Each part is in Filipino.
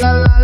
La la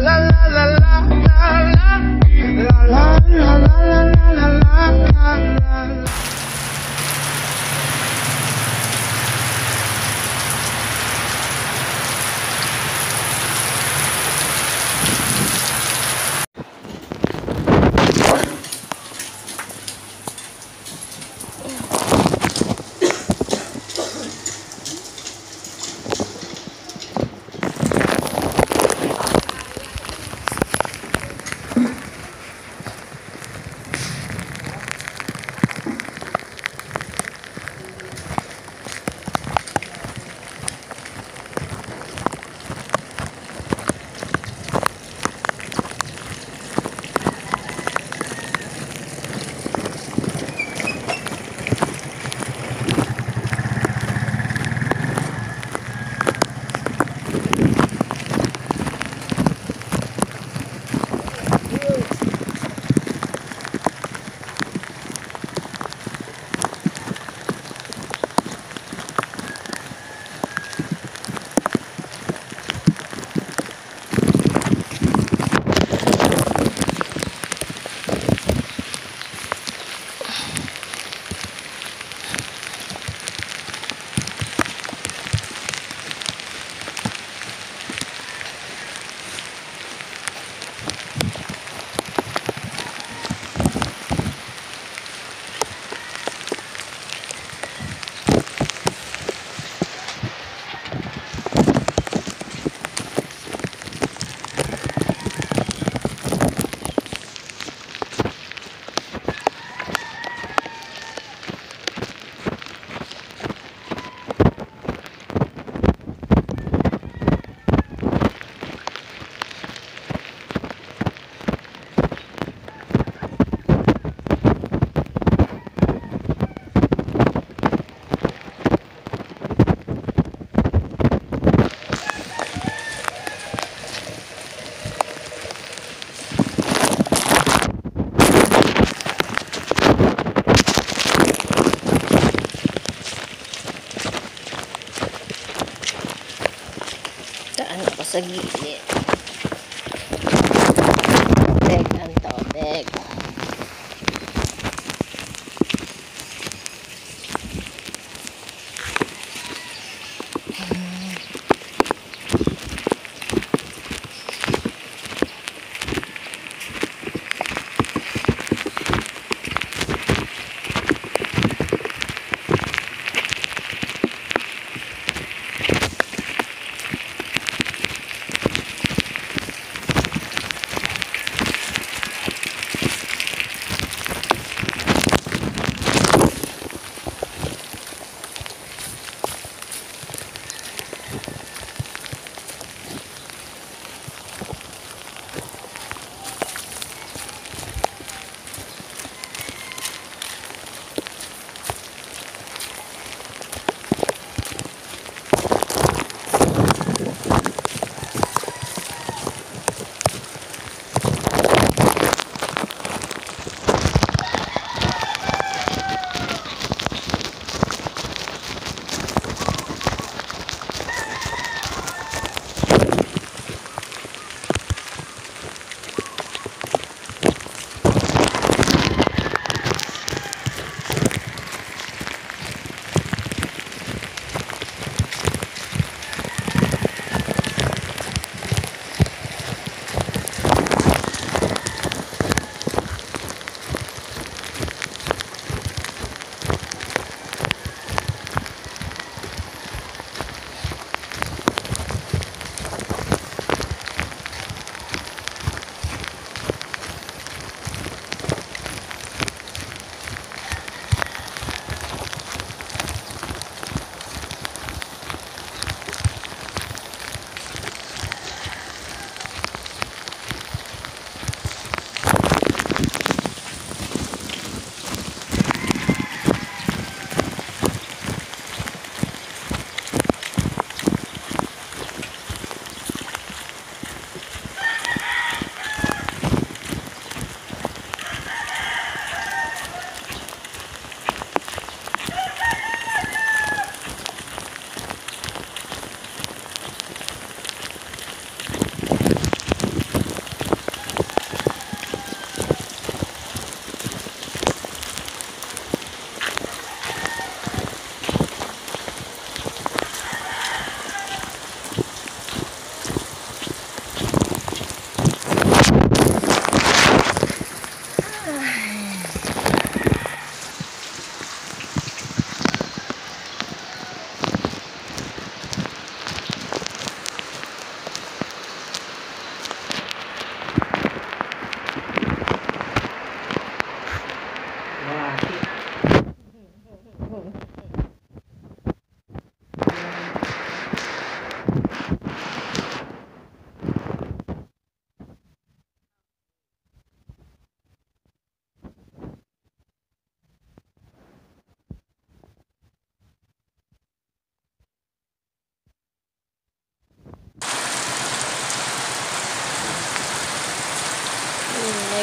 sa gilid.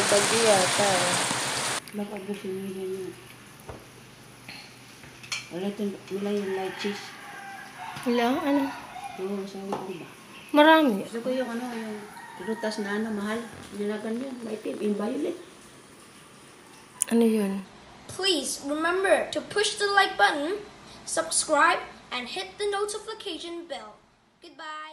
Bagyo yata. eh. Baka gusto nila yun. Wala ito, nila yung light cheese. Wala, ano? Oo, sabi ko ba? Marami. Gusto ko yung ano, yung rutas na ano, mahal. Nilagan yun, maitim, in violet. Ano yun? Please remember to push the like button, subscribe, and hit the notification bell. Goodbye.